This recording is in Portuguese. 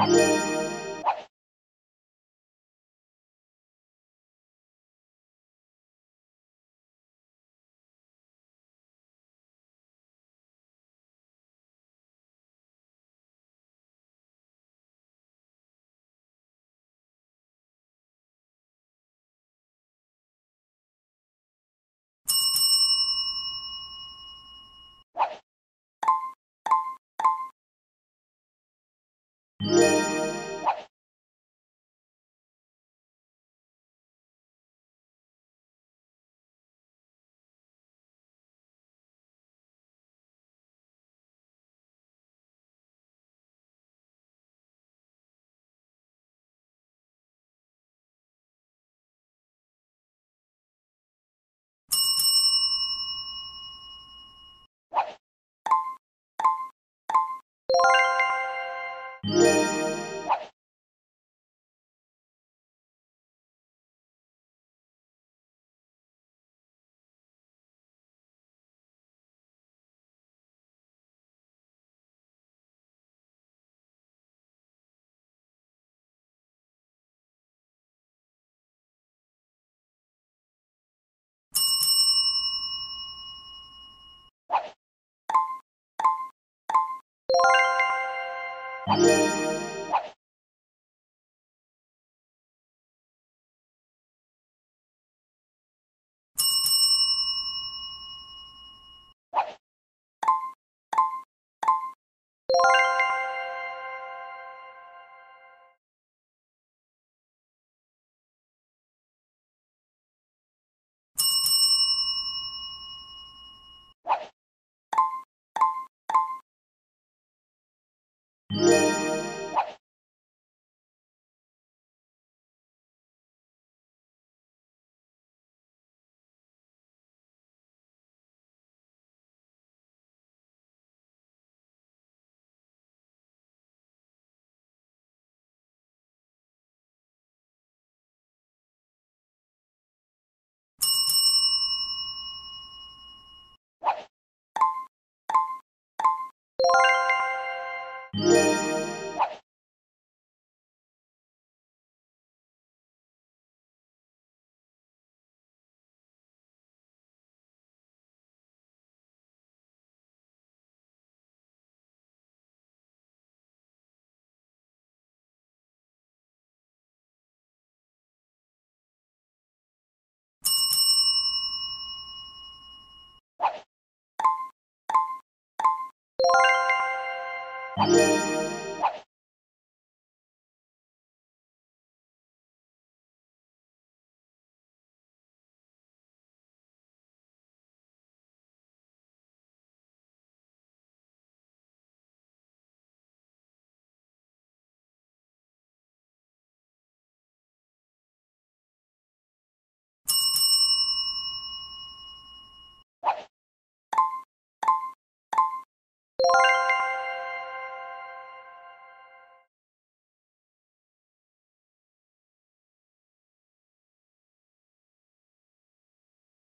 Música Música you